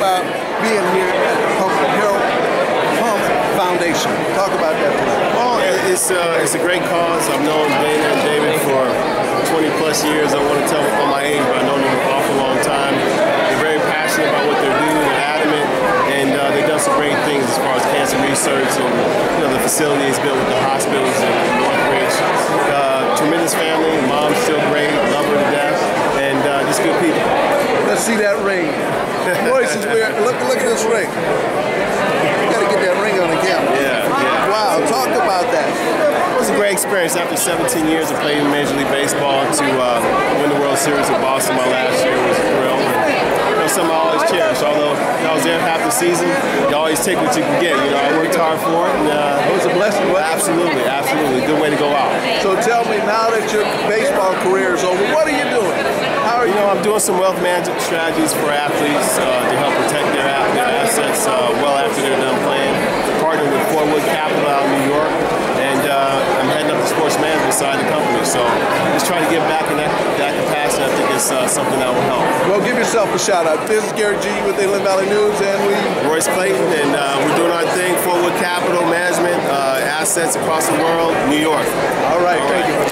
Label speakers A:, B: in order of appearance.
A: about being here at the Harold Pump Foundation. Talk about that.
B: Well, it's uh, it's a great cause. I've known Dana and David for 20 plus years. I want to tell them my age, but I know them an awful long time. They're very passionate about what they're doing. They're adamant, and uh, they've done some great things as far as cancer research and you know the facilities built with the hospitals in Northridge. Uh, tremendous family. Mom's still great. Love her to death, and uh, just good people.
A: Let's see that ring. Royce is weird. Look, look at this ring. You got to get that ring on the camera.
B: Yeah, yeah.
A: Wow, talk about that.
B: It was a great experience. After 17 years of playing Major League Baseball, to uh, win the World Series with Boston my last year was a thrill. You know, something I always cherish. Although I was there half the season, you always take what you can get. You know, I worked hard for it. And, uh,
A: It was a blessing. wasn't it?
B: absolutely, absolutely, good way to go out.
A: So tell me, now that your baseball career is over, what are you doing? How are
B: You
A: you?
B: know, I'm doing some wealth management strategies for athletes uh, to help protect their, a- their assets uh, well after they're done playing. Partnered with Fort Wood Capital out in New York, and uh, I'm heading up the sports management side of the company. So just trying to give back in that, that capacity. I think it's uh, something that will help.
A: Well, give yourself a shout out. This is Gary G with Inland Valley News, and we
B: Royce Clayton, and uh, we're doing our thing. Fort Wood Capital Management, uh, assets across the world, New York.
A: All right, thank you. my brother.